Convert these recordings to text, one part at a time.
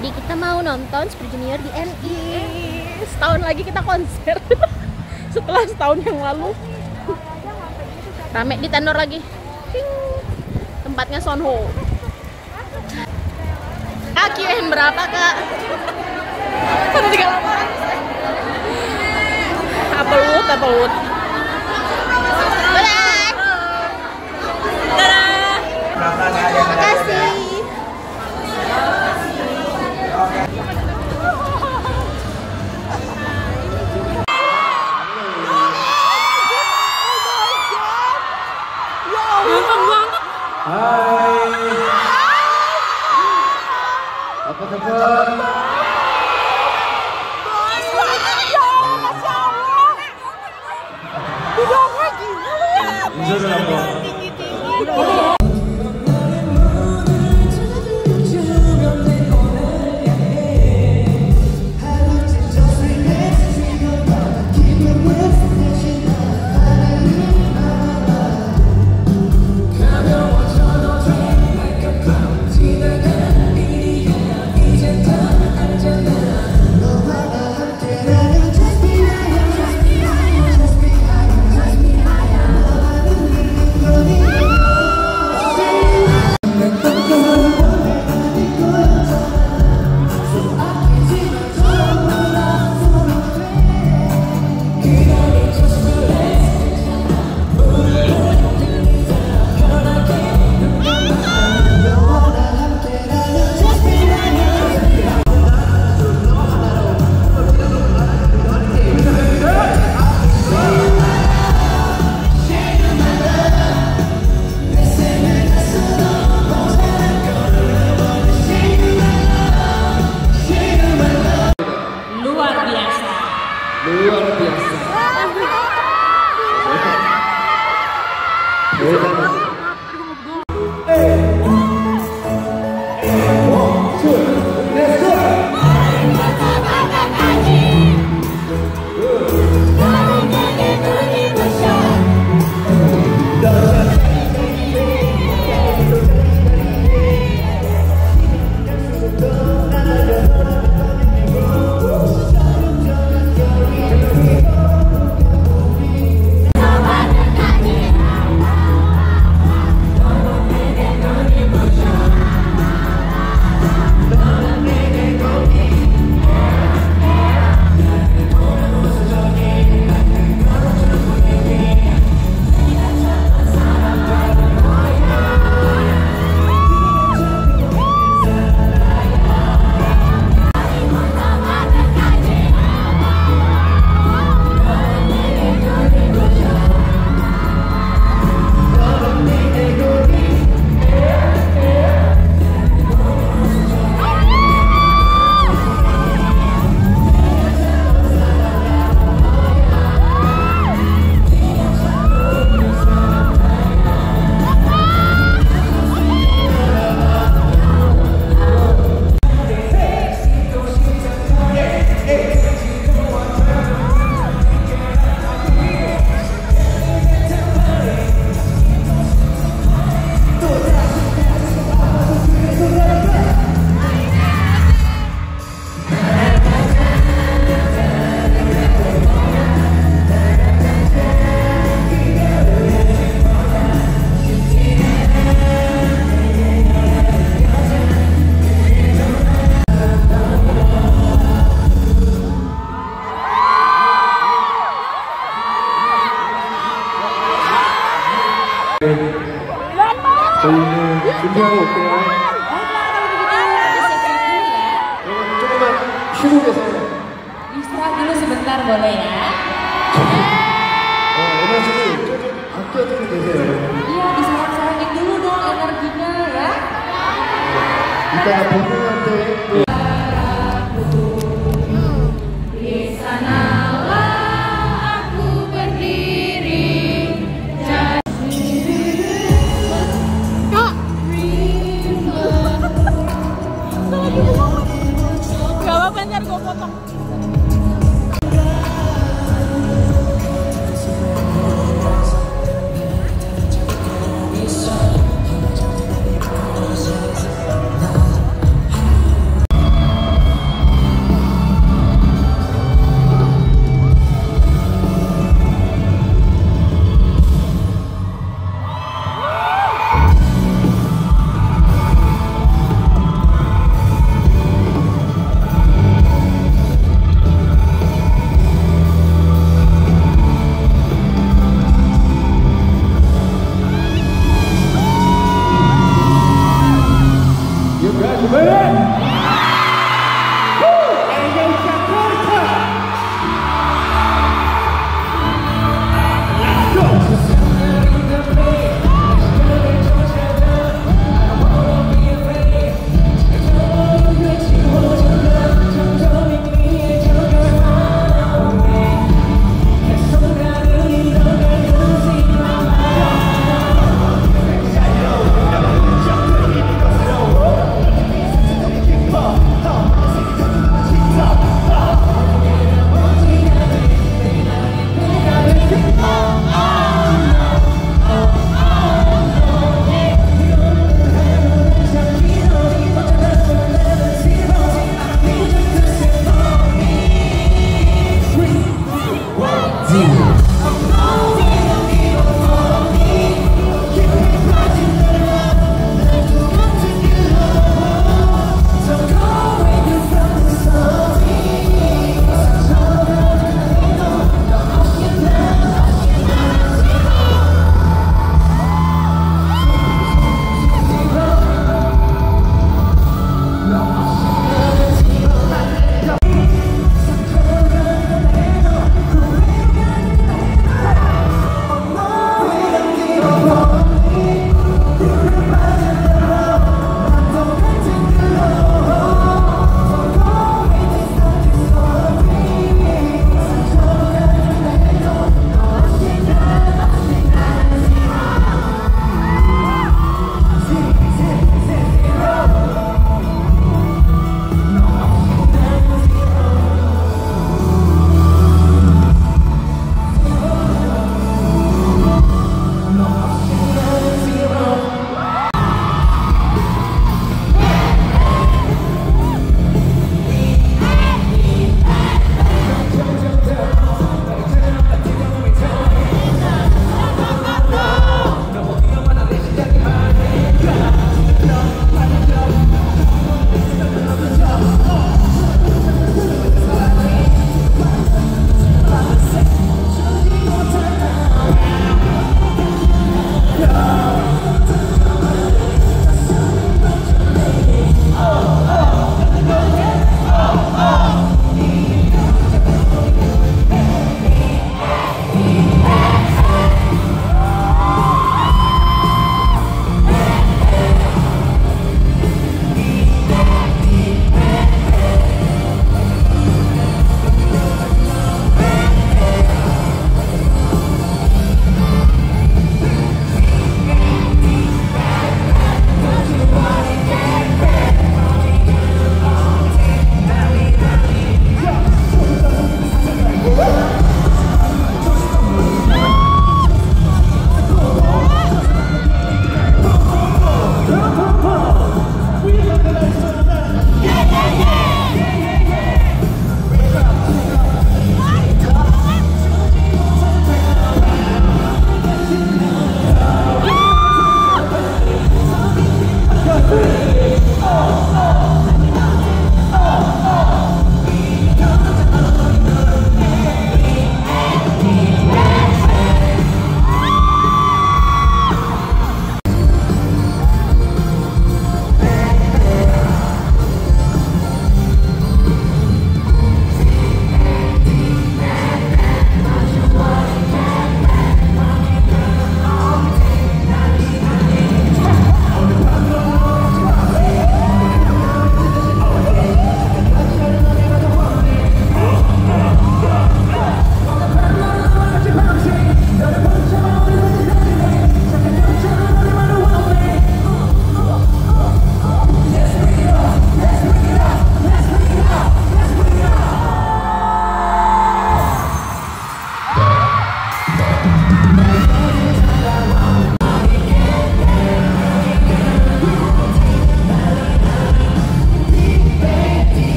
Jadi kita mau nonton Super Junior di MI. Setahun lagi kita konser. Setelah setahun yang lalu. Rame di tenor lagi. Tempatnya Sonho. AQN berapa, Kak? Satu tiga delapan. Applewood, Applewood. Black. Tada.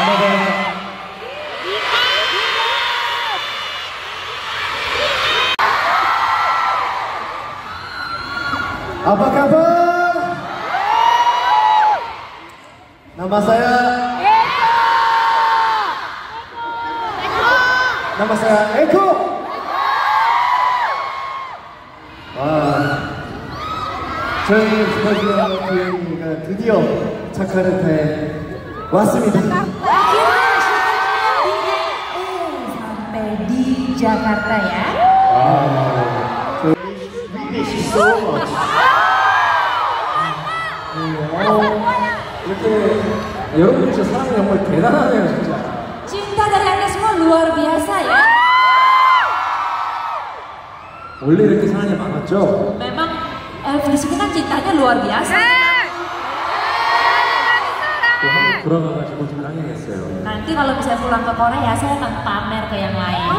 여러분 Apa kabar? Nama saya Eko. Nama saya Eko. 와, 저희 부탁드리는 교회가 드디어 착한 에 왔습니다. Jakarta ya. 저희 위계시 so much 이렇게 여러분들 진짜 사랑이 정말 대단하네요 진짜. Cinta dari Anda semua luar biasa ya. 원래 이렇게 사랑이 많았죠? Memang Elvis itu kan cintanya luar biasa. 또 한국 돌아가가지고 자랑해야겠어요. Nanti kalau bisa pulang ke Korea saya akan pamer ke yang lain.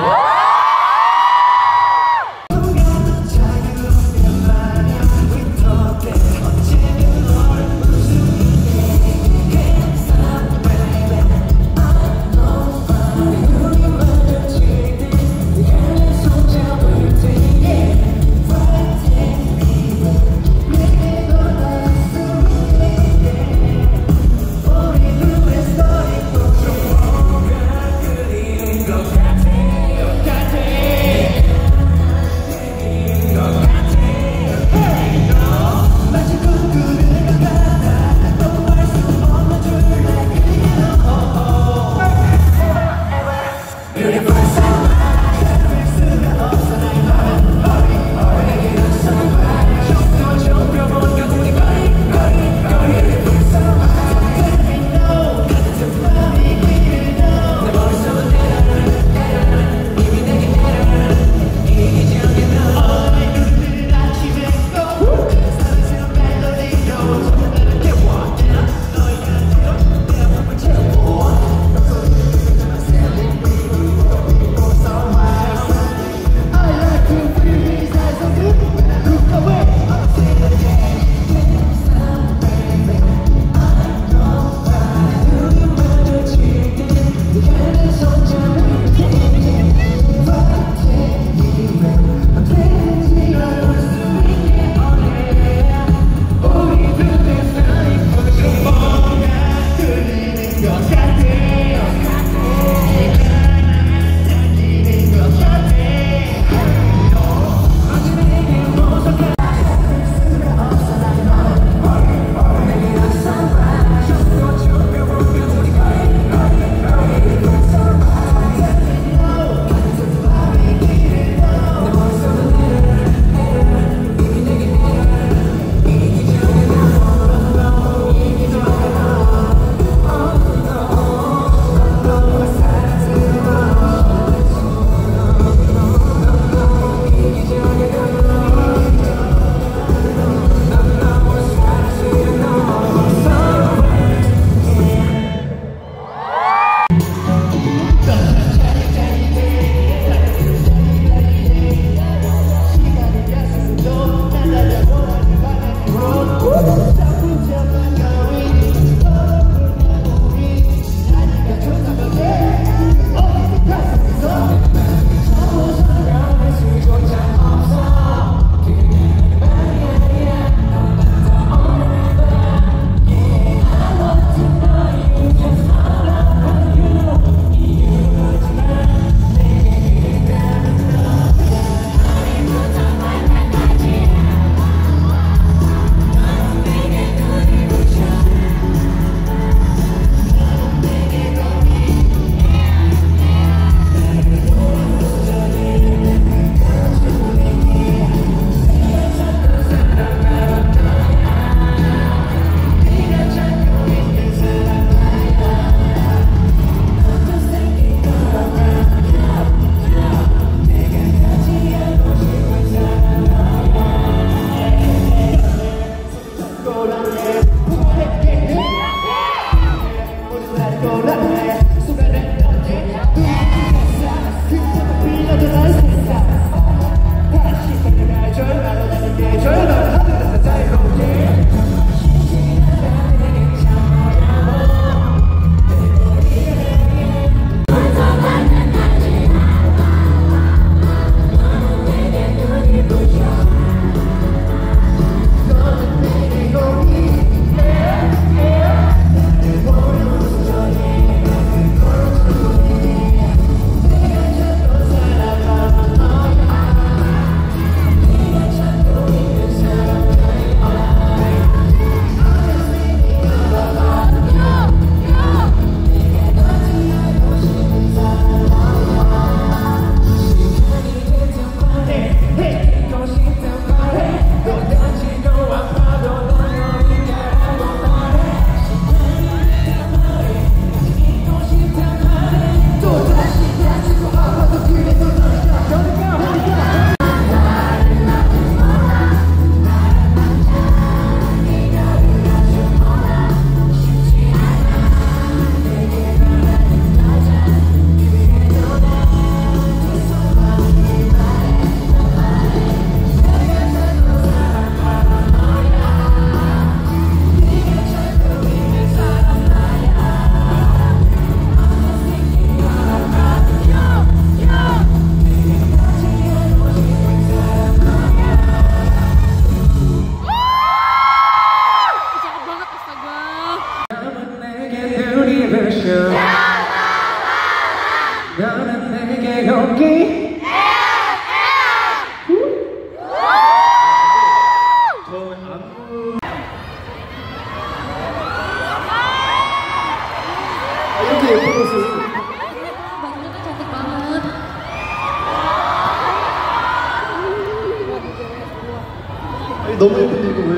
너무 예쁜데 이거 왜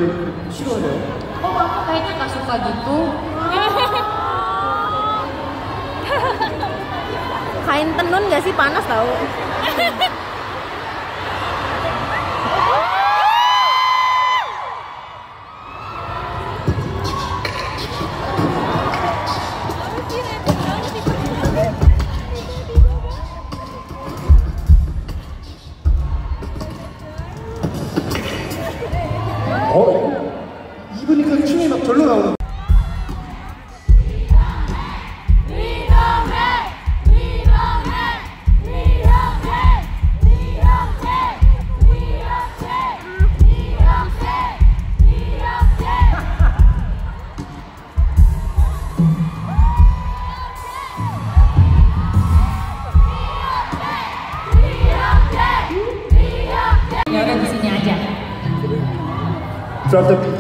싫어해요? Oh kamu kayaknya nggak suka gitu. Kain tenun gak sih panas tau? from the